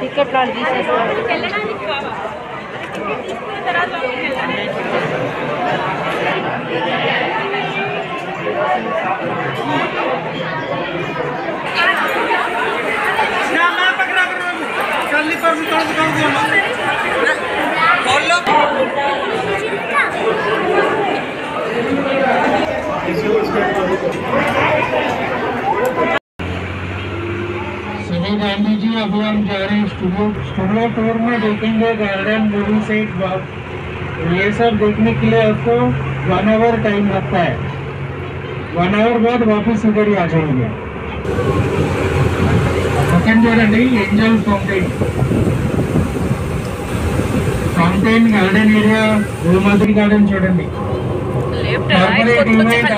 Ticket లాంటి తీసేసుకోవాలి सनी गांधी जी अभी हम जा रहे हैं स्टूडियो स्टूडियो टूर में देखेंगे गार्डन मूवी सेट बाग ये सब देखने के लिए आपको वन आवर टाइम लगता है वन आवर बाद वापस इधर ही आ जाएंगे సెకండ్ చూడండి angel fountain fountain garden area Gomadri garden చూడండి left corporate event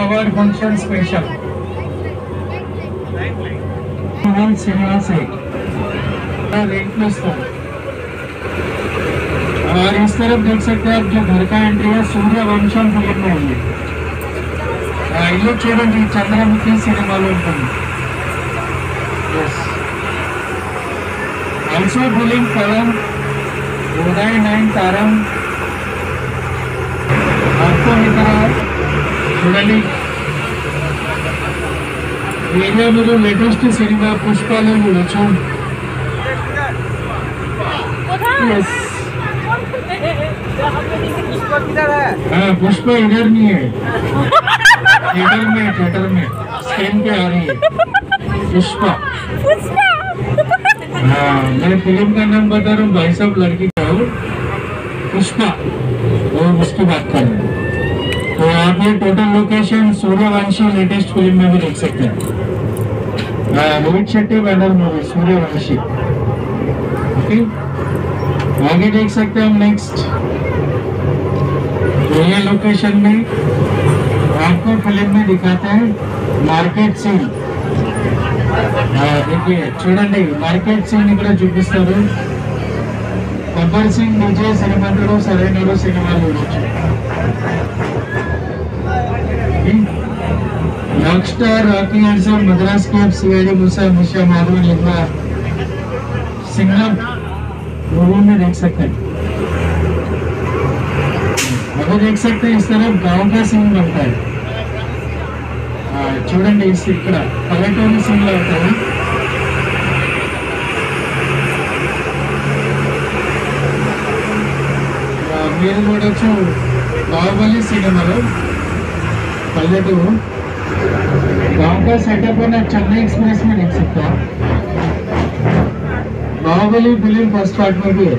award function special cinema से रेंट में स्टोर और इस तरफ देख सकते हैं आप जो घर का एंट्री है सूर्य वंशम फिल्म में ఉంది ఆ ఇల్లు చూడండి చంద్రముఖి సినిమాలో ఉంటుంది ఆల్సో బిలింగ్ కలం ఉదయ్ నైన్ తారం आपको ఇక్కడ చూడండి ఏరియా लेटेस्ट सिनेमा સિનેમા પુષ્પાને મળે છો हाँ पुष्पा इधर नहीं है। थिएटर में थिएटर में। स्क्रीन पे आ रही है। पुष्पा हाँ मैं फ़िल्म का नाम बता रहा हूँ भाई साहब लड़की का हूँ पुष्पा और उसकी बात कर रहे हैं। तो यहाँ पे total location Sooryavanshi latest film में भी देख सकते हैं हाँ Rohit Shetty banner movie Sooryavanshi okay आगे देख सकते हैं हम नेक्स्ट ये लोकेशन में आपको फिल्म में दिखाते हैं मार्केट सीन देखिए చూడండి మార్కెట్ సీన్ ఇక్కడ చూపిస్తారు గబ్బర్ సింగ్ విజయ్ శ్రీమంతుడు సరైనడు సినిమాలు చూడొచ్చు rock star Rocky Hudson Madras cafe CID ముసా ముషా Madhav Nirma Singham movie में देख सकते हैं अगर देख सकते हैं इस तरफ गांव का सीन बनता है हाँ, చూడండి ఇస్ ఇక్కడ పల్లెటూరు సీన్ లో ఉంటుంది ఆ, మీరు చూడొచ్చు బాహుబలి సినిమాలో पॉजिटिव तो हूँ। गाँव का सेटअप है चेन्नई एक्सप्रेस में देख सकता हूँ। बाहुबली फ़िल्म फ़र्स्ट पार्ट में भी है।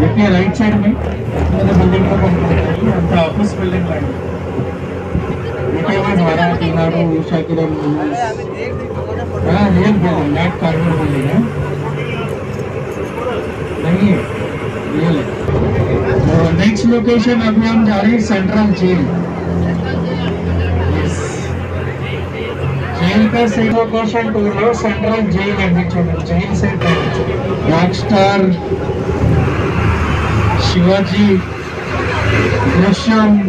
देखिए राइट साइड में। मेरे बिल्डिंग को उनका ऑफ़िस बिल्डिंग लाइन हमारा नहीं है रियल है नेक्स्ट लोकेशन अभी हम जा रहे हैं सेंट्रल जेल जेल का सही लोकेशन टूर है सेंट्रल जेल है जेल से rock star Sivaji Drishyam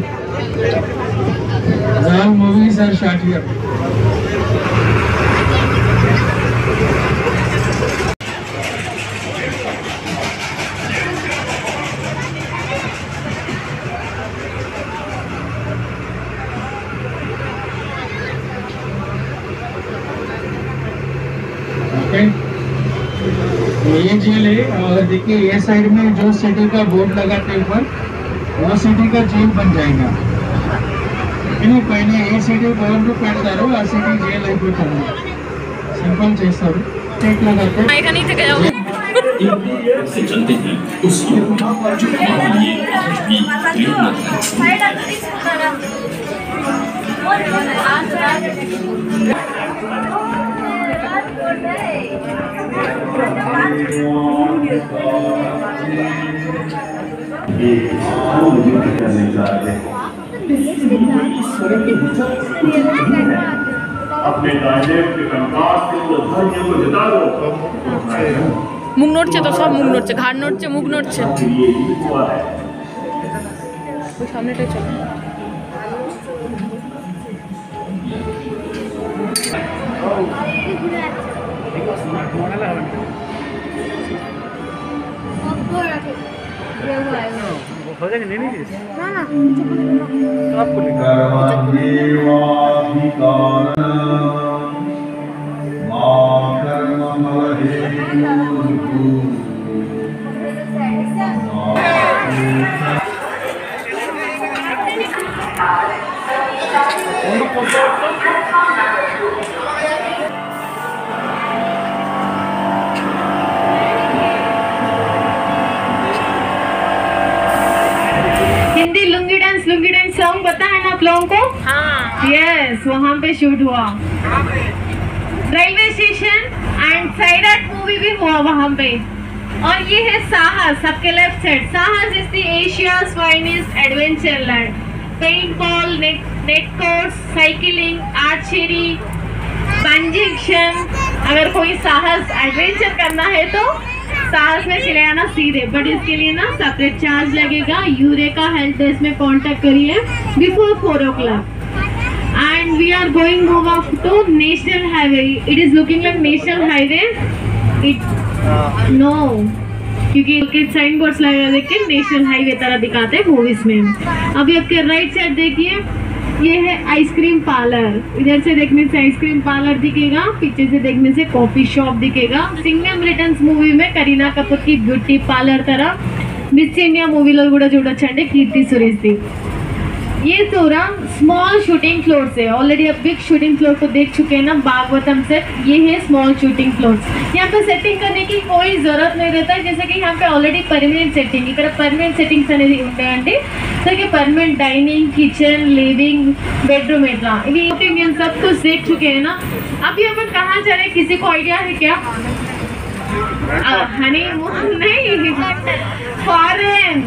all movies are ये जेल है और देखिए ये साइड में जो सिटी का बोर्ड लगाते ऊपर वो सिटी का जेल बन जाएगा ఇది పైన ఏ సిటీ బోర్డు పెడతారో ఆ సిటీ జైలు అయిపోతుంది సింపుల్ చేస్తారు స్టేట్ లో కడితే एका नीचे गया से चलते हैं उस युग जो हमारे लिए आज भी प्रेरणा है মুখ নড়ছে তো সব মুখ নড়ছে ঘাড় নড়ছে মুখ নড়ছে। সামনেটাই চলো। भजन नहीं नहीं ना ना Hindi lungi dance lungi dance song पता है ना आप लोगों को? हाँ। यस वहाँ पे शूट हुआ। Railway station and side art movie भी हुआ वहाँ पे। और ये है साहस आपके left side Sahas is the Asia's finest adventure land paint ball net net course cycling archery पंजिंग अगर कोई साहस एडवेंचर करना है तो साहस में चले आना सीधे बट इसके लिए ना सेपरेट चार्ज लगेगा। यूरेका हेल्प डेस्क में कांटेक्ट करिए before four o'clock and we are going over to national highway. It is looking like national highway. It, no, क्योंकि साइन बोर्ड्स लगा देख के नेशनल हाईवे तरह दिखाते हैं मूवीज़ में। अभी आपके राइट साइड देखिए। ये है आइसक्रीम पार्लर इधर से देखने से आइसक्रीम पार्लर दिखेगा पीछे से देखने से कॉफी शॉप दिखेगा सिंगम रिटर्न्स మూవీ में करीना कपूर की ब्यूटी पार्लर तरह మిస్ ఇండియా మూవీలో కూడా చూడొచ్చండి కీర్తి సురేష్ది ये थोड़ा स्मॉल शूटिंग फ्लोर से ऑलरेडी अब बिग शूटिंग फ्लोर को देख चुके हैं ना बागवतम सेट ये है स्मॉल शूटिंग फ्लोर यहाँ पे सेटिंग करने की कोई जरूरत नहीं रहता है जैसे कि यहाँ पे ऑलरेडी परमानेंट सेटिंग ఇక్కడ పర్మనెంట్ సెట్టింగ్స్ అనేది ఉంటాయండి సో कि permanent dining kitchen living bedroom इतना ये इंडियन सब कुछ देख चुके हैं ना अभी अपन कहाँ जा रहे हैं किसी को आइडिया है क्या हनीमून नहीं foreign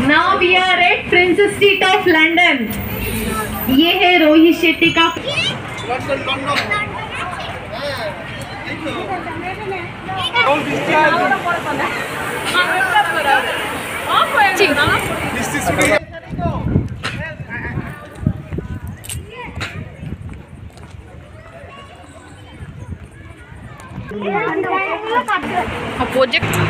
now we are at Princess Street of London ये है रोहित शेट्टी का। प्रोजेक्ट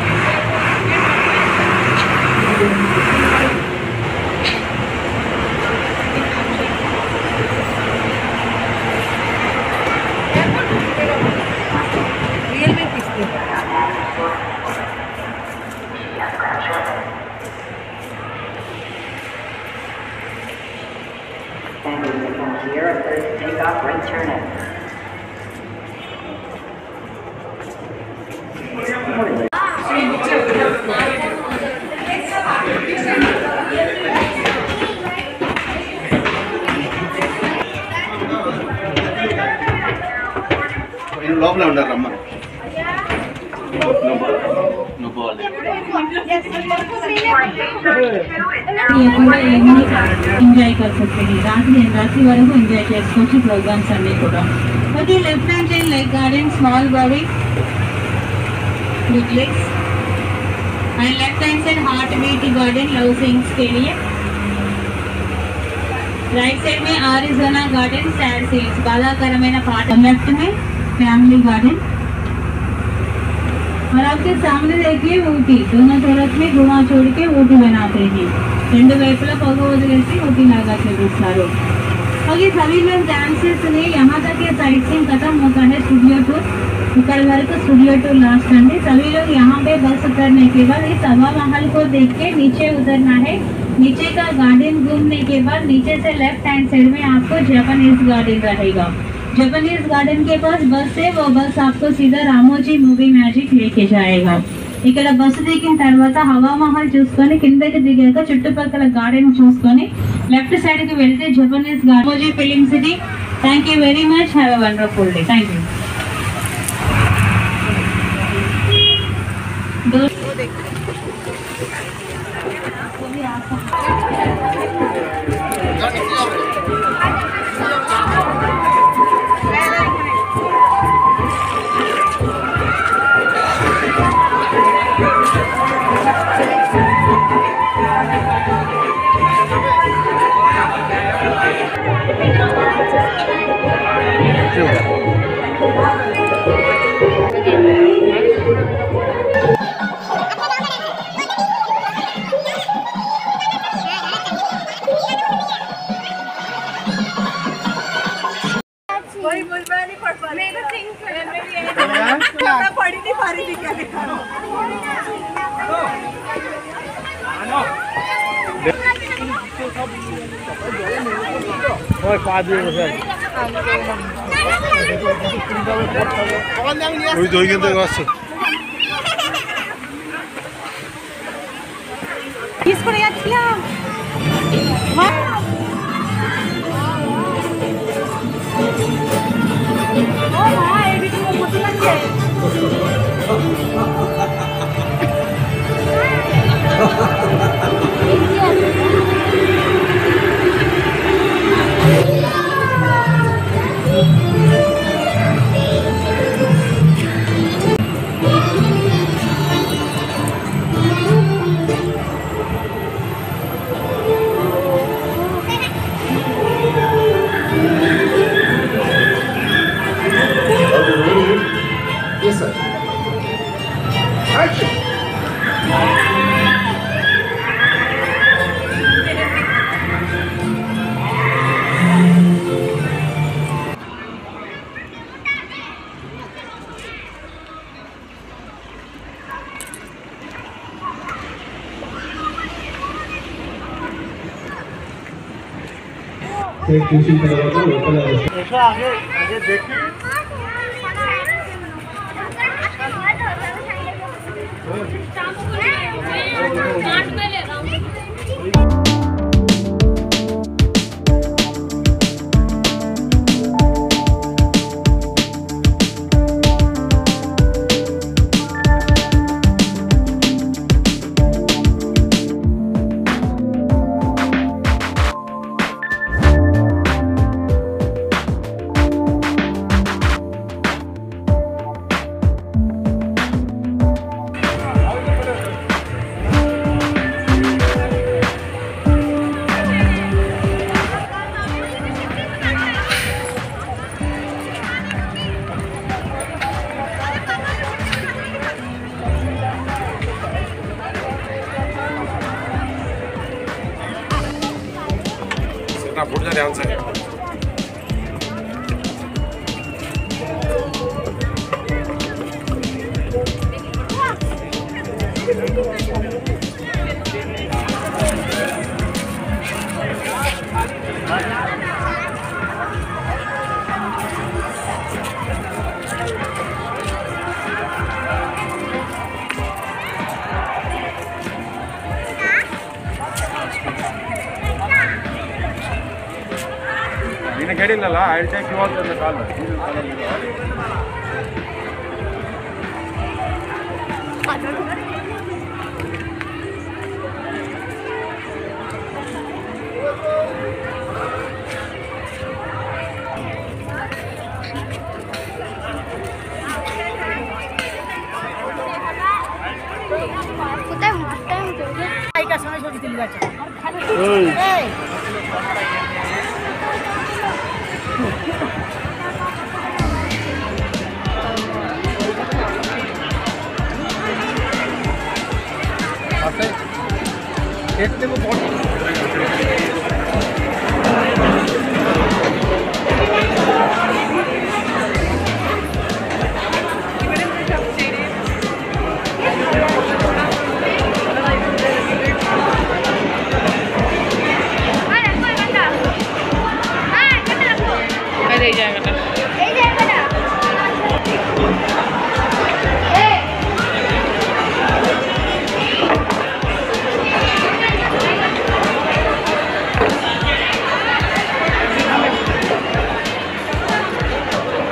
నేను లోపల ఉన్నారు అమ్మ. ఎంజాయ్ కలిసి రాత్రి రాత్రి వరకు ఎంజాయ్ చేసుకోవచ్చు ప్రోగ్రామ్స్ అన్నీ కూడా. But left hand side like garden small body duplex and left hand side heart beat garden love sings के लिए राइट साइड में आरिजोना गार्डन सैंड सील्स बाधाकरమైన పాట లెఫ్ట్ में फैमिली गार्डन और आपके सामने देखिए ऊटी दोनों तरफ में गुआ छोड़ के ऊटी बनाते हैं రెండు వైపులా పొగ వదిలేసి ऊटी लागा చూపిస్తారు और ये सभी लोग डांसेस ने यहाँ तक ये साइट सीन खत्म होता है स्टूडियो टूर ఇక్కడ వరకు स्टूडियो टूर लास्ट अंडे सभी लोग यहाँ पे बस उतरने के बाद इस हवा महल को देख के नीचे उतरना है नीचे का गार्डन घूमने के बाद नीचे से लेफ्ट हैंड साइड में आपको जापानीज गार्डन रहेगा जापानीज गार्डन के पास बस है वो बस आपको सीधा रामोजी మూవీ మ్యాజిక్ లేకే జాయేగా ఇక్కడ బస్సు దిగిన తర్వాత హవా మహల్ చూసుకొని కిందకి దిగాక చుట్టుపక్కల గార్డెన్ చూసుకొని లెఫ్ట్ సైడ్ కి వెళ్తే Japanese Ramoji film city thank you very much have a wonderful day thank you सारी दिखा दिखा ओए पाजी बसर ওই দই কিন্তু আছে কিস করে যাচ্ছিলাম ना फुट जा ध्यान से ನೀನು ಕೇಳಿಲ್ಲಲ್ಲ I take you all call Este